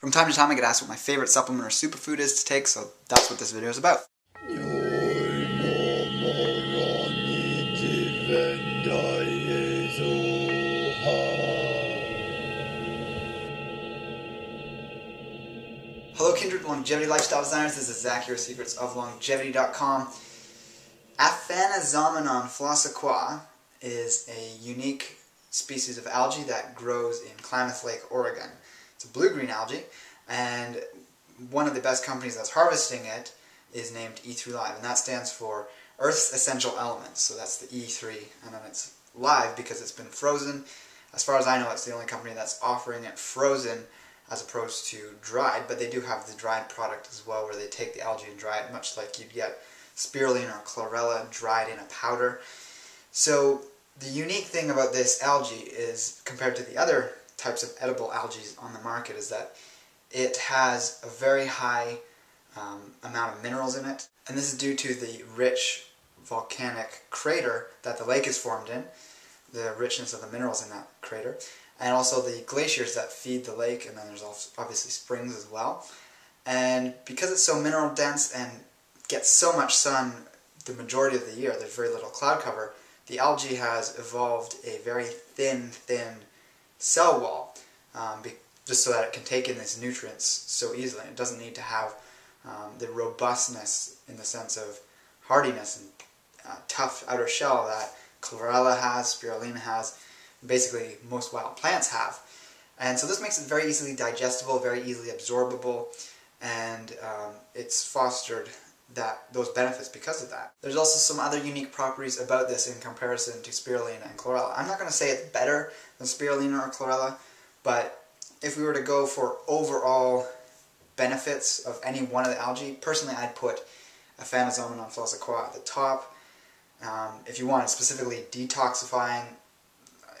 From time to time I get asked what my favorite supplement or superfood is to take, so that's what this video is about. Hello Kindred Longevity Lifestyle Designers, this is Zak here Secrets of Longevity.com. Aphanizomenon flos-aquae is a unique species of algae that grows in Klamath Lake, Oregon. It's a blue-green algae, and one of the best companies that's harvesting it is named E3 Live, and that stands for Earth's Essential Elements. So that's the E3, and then it's live because it's been frozen. As far as I know, it's the only company that's offering it frozen as opposed to dried, but they do have the dried product as well where they take the algae and dry it, much like you'd get spirulina or chlorella dried in a powder. So the unique thing about this algae is, compared to the other types of edible algae on the market is that it has a very high um, amount of minerals in it. And this is due to the rich volcanic crater that the lake is formed in, the richness of the minerals in that crater, and also the glaciers that feed the lake, and then there's obviously springs as well. And because it's so mineral dense and gets so much sun the majority of the year, there's very little cloud cover, the algae has evolved a very thin, thin cell wall, um, just so that it can take in these nutrients so easily. It doesn't need to have um, the robustness in the sense of hardiness and uh, tough outer shell that chlorella has, spirulina has, basically most wild plants have. And so this makes it very easily digestible, very easily absorbable, and um, it's fostered that those benefits because of that. There's also some other unique properties about this in comparison to spirulina and chlorella. I'm not going to say it's better than spirulina or chlorella, but if we were to go for overall benefits of any one of the algae, personally I'd put Aphanizomenon flos-aquae at the top. Um, if you wanted specifically detoxifying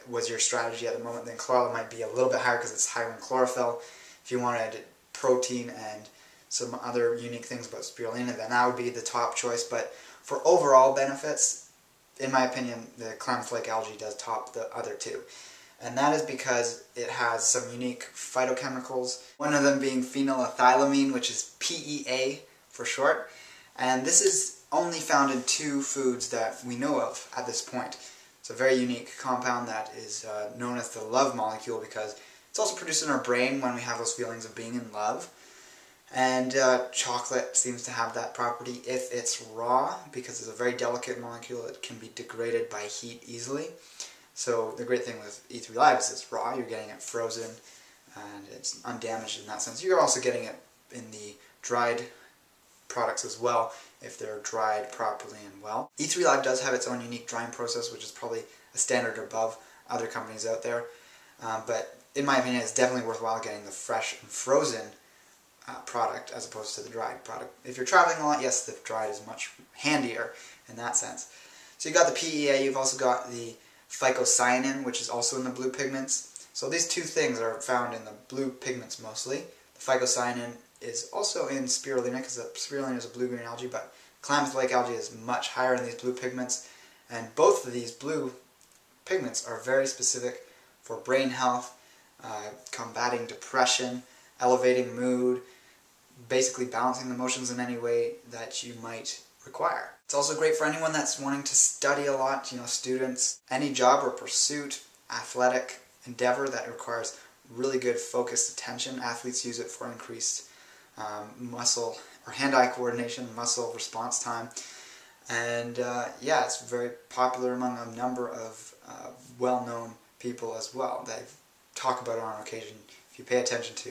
was your strategy at the moment, then chlorella might be a little bit higher because it's higher in chlorophyll. If you wanted protein and some other unique things about spirulina, then that would be the top choice. But for overall benefits, in my opinion, the Klamath Lake algae does top the other two. And that is because it has some unique phytochemicals, one of them being phenylethylamine, which is PEA for short. And this is only found in two foods that we know of at this point. It's a very unique compound that is uh, known as the love molecule because it's also produced in our brain when we have those feelings of being in love. And uh, chocolate seems to have that property if it's raw, because it's a very delicate molecule. It can be degraded by heat easily. So the great thing with E3 Live is it's raw, you're getting it frozen, and it's undamaged in that sense. You're also getting it in the dried products as well, if they're dried properly and well. E3 Live does have its own unique drying process, which is probably a standard above other companies out there. Um, but in my opinion, it's definitely worthwhile getting the fresh and frozen uh, product as opposed to the dried product. If you're traveling a lot, yes, the dried is much handier in that sense. So you've got the PEA, you've also got the phycocyanin, which is also in the blue pigments. So these two things are found in the blue pigments mostly. The phycocyanin is also in spirulina, because spirulina is a blue-green algae, but Klamath Lake algae is much higher in these blue pigments. And both of these blue pigments are very specific for brain health, uh, combating depression, elevating mood, basically balancing the motions in any way that you might require. It's also great for anyone that's wanting to study a lot, you know, students, any job or pursuit, athletic endeavor that requires really good focused attention. Athletes use it for increased um, muscle or hand-eye coordination, muscle response time. And uh, yeah, it's very popular among a number of uh, well-known people as well. They talk about it on occasion. If you pay attention to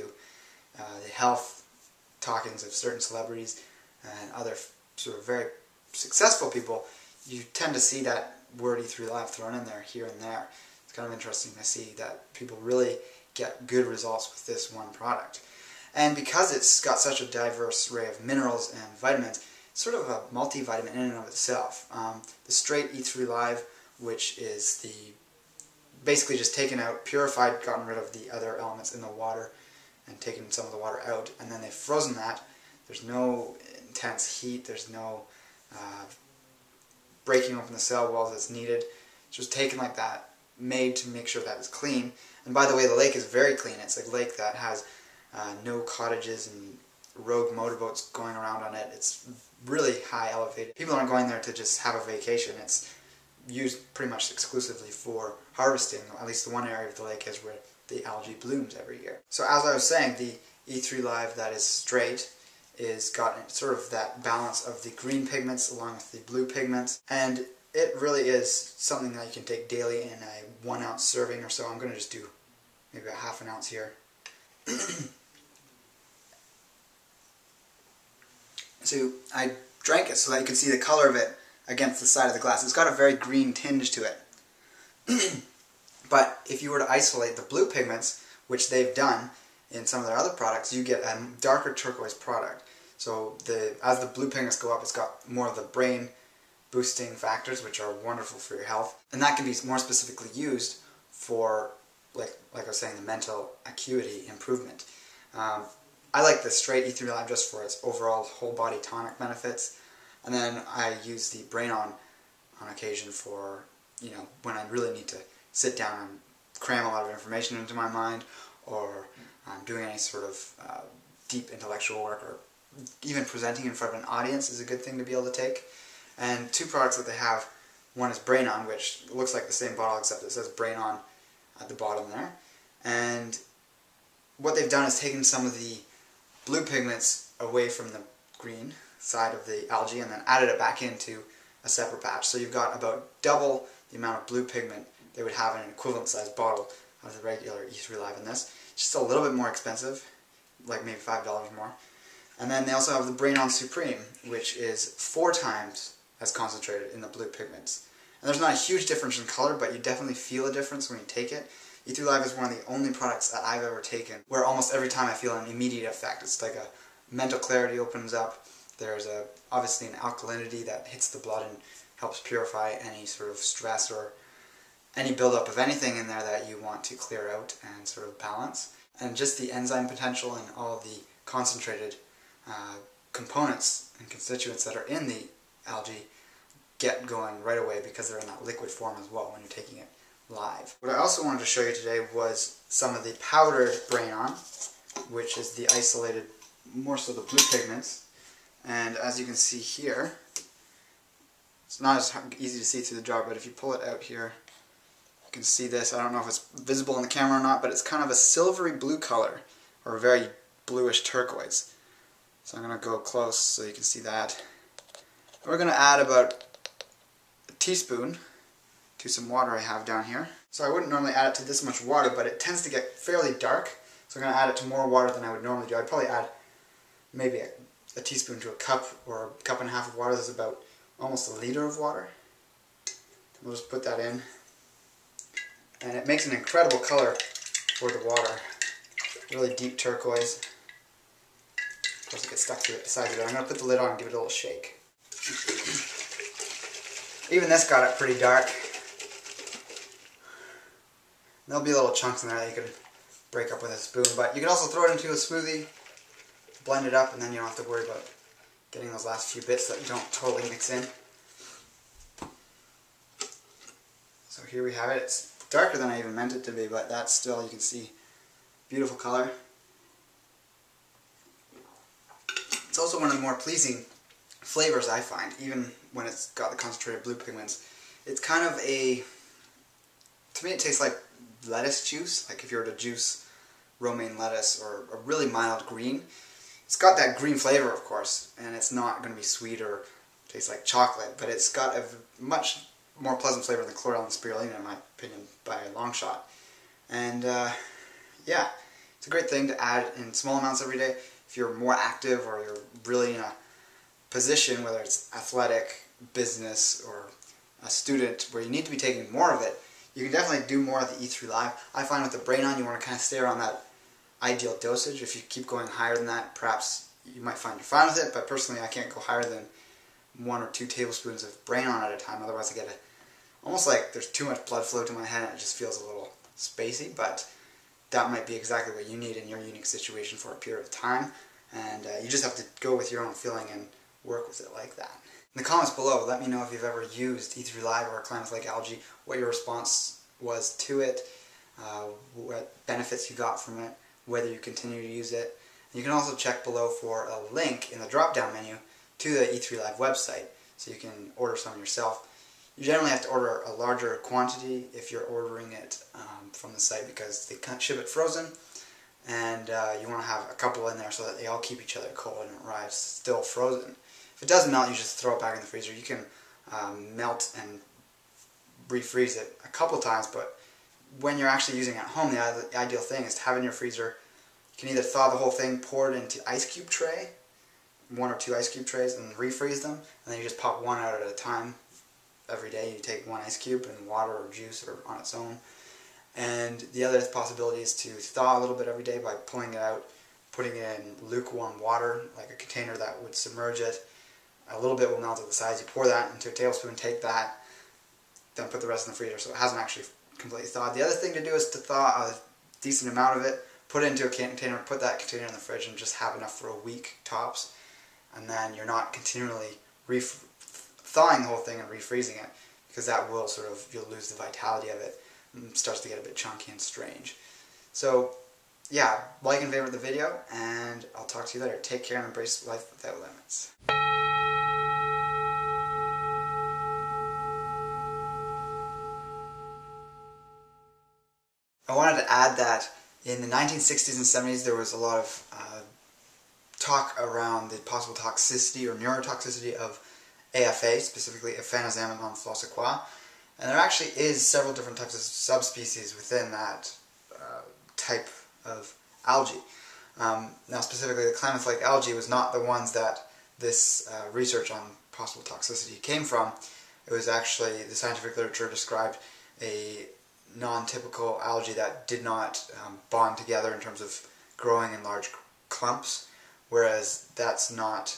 uh, the health talkings of certain celebrities and other sort of very successful people, you tend to see that word E3 Live thrown in there here and there. It's kind of interesting to see that people really get good results with this one product. And because it's got such a diverse array of minerals and vitamins, it's sort of a multivitamin in and of itself. Um, the straight E3 Live, which is the basically just taken out, purified, gotten rid of the other elements in the water, and taken some of the water out, and then they've frozen that. There's no intense heat, there's no uh, breaking open the cell walls that's needed. It's just taken like that, made to make sure that it's clean. And by the way, the lake is very clean. It's a lake that has uh, no cottages and rogue motorboats going around on it. It's really high elevated. People aren't going there to just have a vacation. It's used pretty much exclusively for harvesting, at least the one area of the lake is where the algae blooms every year. So as I was saying, the E3 Live that is straight is got sort of that balance of the green pigments along with the blue pigments and it really is something that you can take daily in a one ounce serving or so. I'm going to just do maybe a half an ounce here. so I drank it so that you can see the color of it against the side of the glass. It's got a very green tinge to it. but if you were to isolate the blue pigments, which they've done in some of their other products, you get a darker turquoise product. So the as the blue pigments go up, it's got more of the brain boosting factors, which are wonderful for your health. And that can be more specifically used for, like, like I was saying, the mental acuity improvement. Um, I like the straight E3 Live just for its overall whole body tonic benefits. And then I use the Brain On on occasion for, you know, when I really need to sit down and cram a lot of information into my mind or I'm doing any sort of uh, deep intellectual work or even presenting in front of an audience is a good thing to be able to take. And two products that they have, one is Brain On, which looks like the same bottle except it says Brain On at the bottom there. And what they've done is taken some of the blue pigments away from the green side of the algae and then added it back into a separate batch. So you've got about double the amount of blue pigment they would have an equivalent sized bottle of the regular E3 Live in this. Just a little bit more expensive, like maybe $5 more. And then they also have the Brain On Supreme, which is four times as concentrated in the blue pigments. And there's not a huge difference in color, but you definitely feel a difference when you take it. E3 Live is one of the only products that I've ever taken where almost every time I feel an immediate effect. It's like a mental clarity opens up. There's a obviously an alkalinity that hits the blood and helps purify any sort of stress or any buildup of anything in there that you want to clear out and sort of balance. And just the enzyme potential and all the concentrated uh, components and constituents that are in the algae get going right away because they're in that liquid form as well when you're taking it live. What I also wanted to show you today was some of the powdered brain on, which is the isolated, more so the blue pigments. And as you can see here, it's not as easy to see through the jar, but if you pull it out here, you can see this. I don't know if it's visible on the camera or not, but it's kind of a silvery blue color, or a very bluish turquoise. So I'm going to go close so you can see that. We're going to add about a teaspoon to some water I have down here. So I wouldn't normally add it to this much water, but it tends to get fairly dark. So I'm going to add it to more water than I would normally do. I'd probably add maybe a, a teaspoon to a cup or a cup and a half of water. This is about almost a liter of water. We'll just put that in. And it makes an incredible color for the water. Really deep turquoise. Of course it gets stuck to the sides of it. I'm going to put the lid on and give it a little shake. Even this got it pretty dark. There'll be little chunks in there that you can break up with a spoon, but you can also throw it into a smoothie, blend it up, and then you don't have to worry about getting those last few bits that you don't totally mix in. So here we have it. It's darker than I even meant it to be, but that's still, you can see, beautiful color. It's also one of the more pleasing flavors I find, even when it's got the concentrated blue pigments. It's kind of a, to me it tastes like lettuce juice, like if you were to juice romaine lettuce or a really mild green. It's got that green flavor, of course, and it's not going to be sweet or taste like chocolate, but it's got a much more pleasant flavor than chlorella and spirulina, in my by a long shot. And uh, yeah, it's a great thing to add in small amounts every day. If you're more active or you're really in a position, whether it's athletic, business, or a student, where you need to be taking more of it, you can definitely do more of the E3 Live. I find with the Brain On, you want to kind of stay around that ideal dosage. If you keep going higher than that, perhaps you might find you're fine with it, but personally I can't go higher than one or two tablespoons of Brain On at a time, otherwise I get a, almost like there's too much blood flow to my head and it just feels a little spacey, but that might be exactly what you need in your unique situation for a period of time, and uh, you just have to go with your own feeling and work with it like that. In the comments below, let me know if you've ever used E3 Live or a Klamath Lake Algae, what your response was to it, uh, what benefits you got from it, whether you continue to use it. You can also check below for a link in the drop-down menu to the E3 Live website so you can order some yourself. You generally have to order a larger quantity if you're ordering it um, from the site because they can't ship it frozen and uh, you want to have a couple in there so that they all keep each other cold and it arrives still frozen. If it doesn't melt, you just throw it back in the freezer. You can um, melt and refreeze it a couple times, but when you're actually using it at home, the ideal thing is to have in your freezer. You can either thaw the whole thing, pour it into ice cube tray, one or two ice cube trays, and refreeze them, and then you just pop one out at a time. Every day you take one ice cube and water or juice or on its own. And the other possibility is to thaw a little bit every day by pulling it out, putting it in lukewarm water, like a container that would submerge it. A little bit will melt at the sides. You pour that into a tablespoon, take that, then put the rest in the freezer so it hasn't actually completely thawed. The other thing to do is to thaw a decent amount of it, put it into a container, put that container in the fridge and just have enough for a week tops. And then you're not continually thawing the whole thing and refreezing it because that will sort of, you'll lose the vitality of it and starts to get a bit chunky and strange. So yeah, like and favorite the video and I'll talk to you later. Take care and embrace life without limits. I wanted to add that in the 1960s and 70s there was a lot of uh, talk around the possible toxicity or neurotoxicity of AFA, specifically Aphanizomenon flos-aquae, and there actually is several different types of subspecies within that uh, type of algae. Um, now specifically the Klamath Lake algae was not the ones that this uh, research on possible toxicity came from. It was actually, the scientific literature described a non-typical algae that did not um, bond together in terms of growing in large clumps, whereas that's not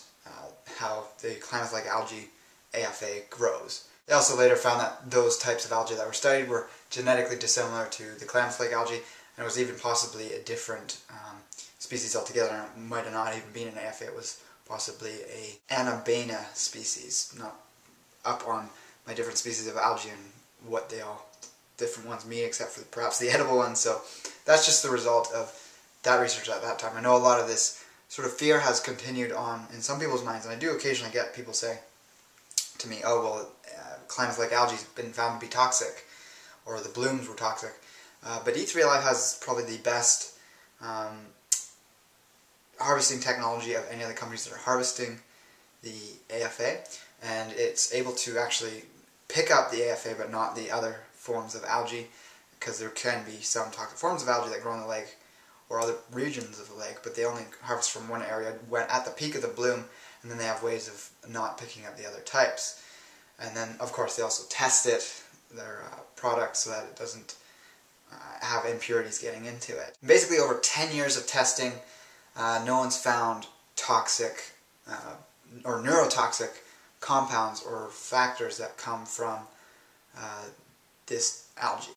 how the Klamath Lake algae AFA grows. They also later found that those types of algae that were studied were genetically dissimilar to the Klamath Lake algae, and it was even possibly a different um, species altogether, and it might have not even been an AFA, it was possibly a Anabaena species, not up on my different species of algae and what they all different ones mean, except for perhaps the edible ones. So that's just the result of that research at that time. I know a lot of this sort of fear has continued on in some people's minds, and I do occasionally get people say to me, "Oh well, uh, Klamath Lake algae has been found to be toxic, or the blooms were toxic." Uh, but E3 Live has probably the best um, harvesting technology of any of the companies that are harvesting the AFA, and it's able to actually pick up the AFA but not the other forms of algae because there can be some toxic forms of algae that grow in the lake or other regions of the lake, but they only harvest from one area when at the peak of the bloom, and then they have ways of not picking up the other types. And then, of course, they also test it, their uh, product, so that it doesn't uh, have impurities getting into it. Basically, over 10 years of testing, uh, no one's found toxic uh, or neurotoxic compounds or factors that come from uh, this algae.